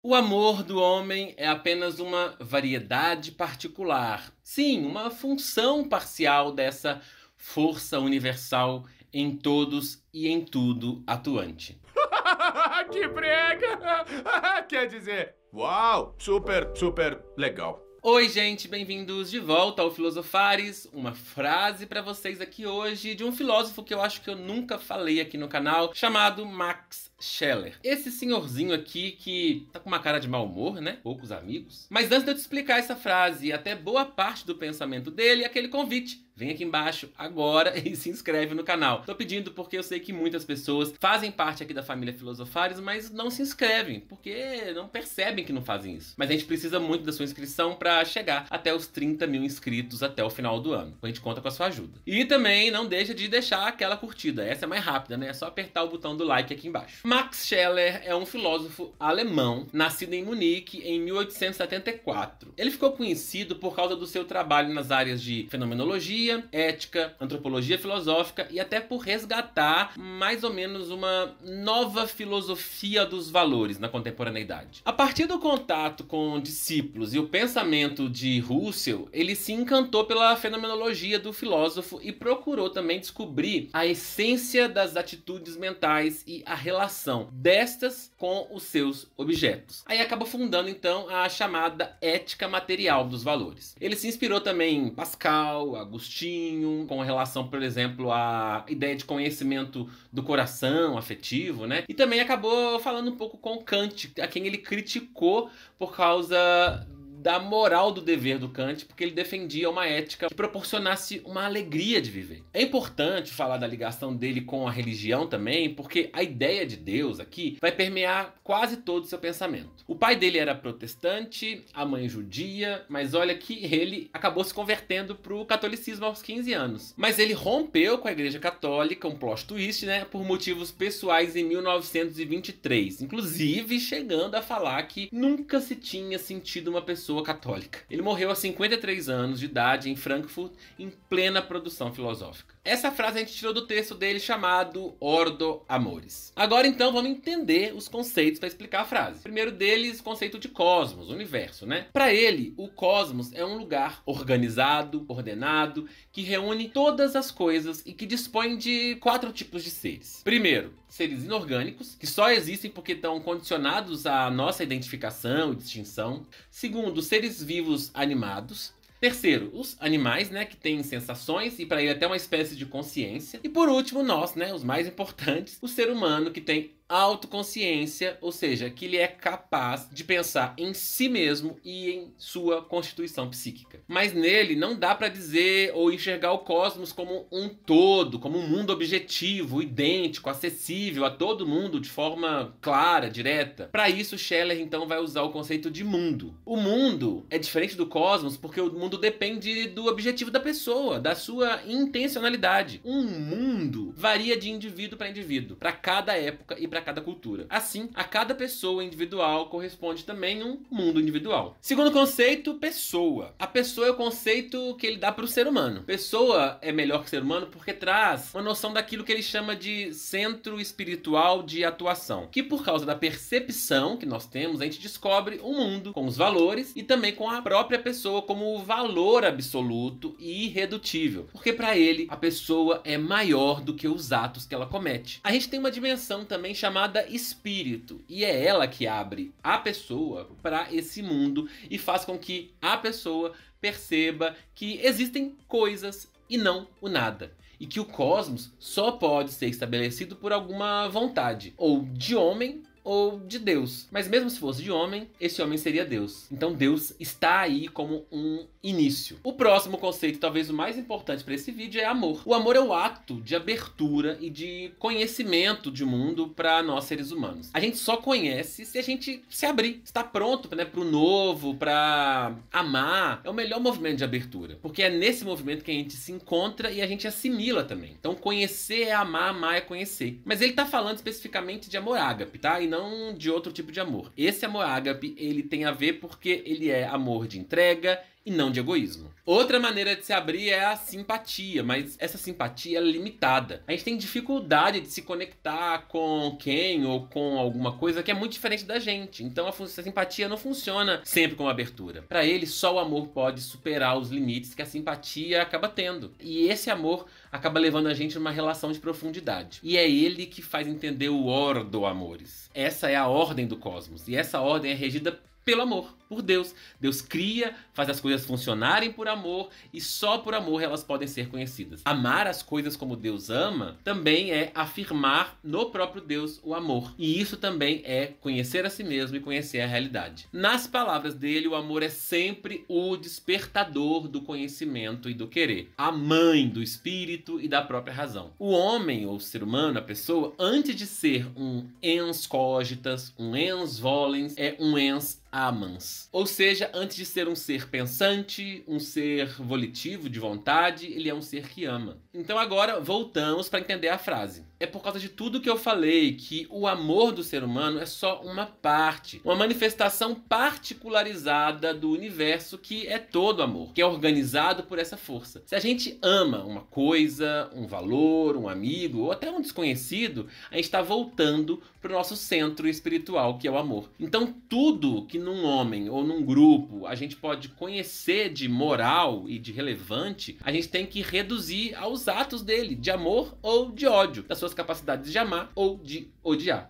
O amor do homem é apenas uma variedade particular. Sim, uma função parcial dessa força universal em todos e em tudo atuante. que brega! Quer dizer, uau, super, super legal. Oi, gente, bem-vindos de volta ao Filosofares. Uma frase para vocês aqui hoje de um filósofo que eu acho que eu nunca falei aqui no canal, chamado Max Scheller. Esse senhorzinho aqui que tá com uma cara de mau humor, né? Poucos amigos. Mas antes de eu te explicar essa frase e até boa parte do pensamento dele, aquele convite vem aqui embaixo agora e se inscreve no canal. Tô pedindo porque eu sei que muitas pessoas fazem parte aqui da família Filosofares, mas não se inscrevem, porque não percebem que não fazem isso. Mas a gente precisa muito da sua inscrição para chegar até os 30 mil inscritos até o final do ano. A gente conta com a sua ajuda. E também não deixa de deixar aquela curtida. Essa é mais rápida, né? É só apertar o botão do like aqui embaixo. Max Scheller é um filósofo alemão, nascido em Munique em 1874. Ele ficou conhecido por causa do seu trabalho nas áreas de fenomenologia, ética, antropologia filosófica e até por resgatar mais ou menos uma nova filosofia dos valores na contemporaneidade. A partir do contato com discípulos e o pensamento de Russell, ele se encantou pela fenomenologia do filósofo e procurou também descobrir a essência das atitudes mentais e a relação destas com os seus objetos. Aí acaba fundando então a chamada ética material dos valores. Ele se inspirou também em Pascal, Agostinho, com relação, por exemplo, à ideia de conhecimento do coração afetivo, né? E também acabou falando um pouco com Kant, a quem ele criticou por causa da moral do dever do Kant, porque ele defendia uma ética que proporcionasse uma alegria de viver. É importante falar da ligação dele com a religião também, porque a ideia de Deus aqui vai permear quase todo o seu pensamento. O pai dele era protestante, a mãe judia, mas olha que ele acabou se convertendo para o catolicismo aos 15 anos. Mas ele rompeu com a igreja católica, um plot twist, né, por motivos pessoais em 1923, inclusive chegando a falar que nunca se tinha sentido uma pessoa pessoa católica. Ele morreu aos 53 anos de idade em Frankfurt, em plena produção filosófica. Essa frase a gente tirou do texto dele chamado Ordo Amores. Agora então vamos entender os conceitos para explicar a frase. primeiro deles, o conceito de cosmos, universo, né? Para ele, o cosmos é um lugar organizado, ordenado, que reúne todas as coisas e que dispõe de quatro tipos de seres. Primeiro, seres inorgânicos, que só existem porque estão condicionados à nossa identificação e distinção. Segundo, seres vivos animados. Terceiro, os animais, né, que têm sensações e para ele até uma espécie de consciência. E por último, nós, né, os mais importantes, o ser humano que tem autoconsciência, ou seja, que ele é capaz de pensar em si mesmo e em sua constituição psíquica. Mas nele não dá para dizer ou enxergar o cosmos como um todo, como um mundo objetivo, idêntico, acessível a todo mundo de forma clara, direta. Para isso, Scheller então vai usar o conceito de mundo. O mundo é diferente do cosmos porque o mundo depende do objetivo da pessoa, da sua intencionalidade. Um mundo varia de indivíduo para indivíduo, para cada época e para para cada cultura. Assim, a cada pessoa individual corresponde também um mundo individual. Segundo conceito, pessoa. A pessoa é o conceito que ele dá para o ser humano. Pessoa é melhor que ser humano porque traz uma noção daquilo que ele chama de centro espiritual de atuação, que por causa da percepção que nós temos, a gente descobre o um mundo com os valores e também com a própria pessoa como o valor absoluto e irredutível, porque para ele a pessoa é maior do que os atos que ela comete. A gente tem uma dimensão também chamada chamada espírito e é ela que abre a pessoa para esse mundo e faz com que a pessoa perceba que existem coisas e não o nada. E que o cosmos só pode ser estabelecido por alguma vontade, ou de homem ou de Deus. Mas mesmo se fosse de homem, esse homem seria Deus. Então Deus está aí como um início. O próximo conceito, talvez o mais importante para esse vídeo, é amor. O amor é o ato de abertura e de conhecimento de mundo para nós seres humanos. A gente só conhece se a gente se abrir, está pronto né, para o novo, para amar. É o melhor movimento de abertura, porque é nesse movimento que a gente se encontra e a gente assimila também. Então conhecer é amar, amar é conhecer. Mas ele está falando especificamente de amor ágape, tá? E não não de outro tipo de amor. Esse amor ágape, ele tem a ver porque ele é amor de entrega, e não de egoísmo. Outra maneira de se abrir é a simpatia, mas essa simpatia é limitada. A gente tem dificuldade de se conectar com quem ou com alguma coisa que é muito diferente da gente. Então a, a simpatia não funciona sempre com abertura. Para ele, só o amor pode superar os limites que a simpatia acaba tendo. E esse amor acaba levando a gente numa relação de profundidade. E é ele que faz entender o ordo amores. Essa é a ordem do cosmos. E essa ordem é regida pelo amor, por Deus. Deus cria, faz as coisas funcionarem por amor e só por amor elas podem ser conhecidas. Amar as coisas como Deus ama também é afirmar no próprio Deus o amor. E isso também é conhecer a si mesmo e conhecer a realidade. Nas palavras dele, o amor é sempre o despertador do conhecimento e do querer, a mãe do espírito e da própria razão. O homem, ou o ser humano, a pessoa, antes de ser um ens cogitas, um ens volens, é um ens amans. Ou seja, antes de ser um ser pensante, um ser volitivo de vontade, ele é um ser que ama. Então agora voltamos para entender a frase. É por causa de tudo que eu falei que o amor do ser humano é só uma parte, uma manifestação particularizada do universo que é todo amor, que é organizado por essa força. Se a gente ama uma coisa, um valor, um amigo ou até um desconhecido, a gente está voltando para o nosso centro espiritual, que é o amor. Então tudo que num homem ou num grupo a gente pode conhecer de moral e de relevante, a gente tem que reduzir aos atos dele, de amor ou de ódio, das suas capacidades de amar ou de odiar.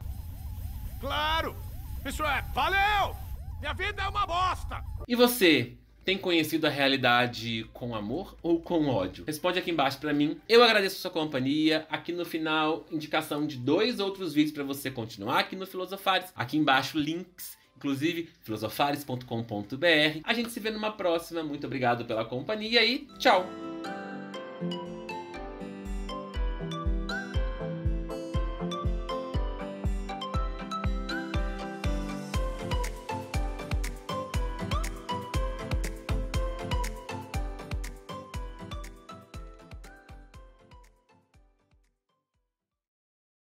Claro! Isso é, valeu! Minha vida é uma bosta! E você? Tem conhecido a realidade com amor ou com ódio? Responde aqui embaixo para mim. Eu agradeço a sua companhia. Aqui no final, indicação de dois outros vídeos para você continuar aqui no Filosofares. Aqui embaixo, links inclusive filosofares.com.br. A gente se vê numa próxima. Muito obrigado pela companhia e tchau!